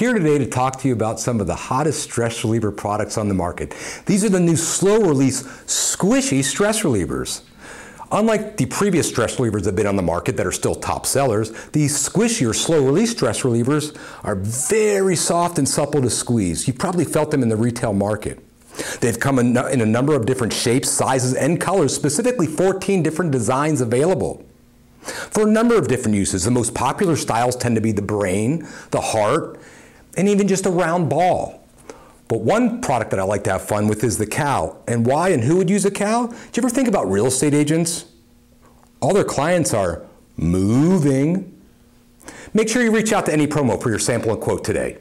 here today to talk to you about some of the hottest stress reliever products on the market. These are the new slow release squishy stress relievers. Unlike the previous stress relievers that have been on the market that are still top sellers, these squishy or slow release stress relievers are very soft and supple to squeeze. You've probably felt them in the retail market. They've come in, a number of different shapes, sizes, and colors, specifically 14 different designs available. For a number of different uses, the most popular styles tend to be the brain, the heart, and even just a round ball. But one product that I like to have fun with is the cow. And why and who would use a cow? Do you ever think about real estate agents? All their clients are moving. Make sure you reach out to AnyPromo for your sample and quote today.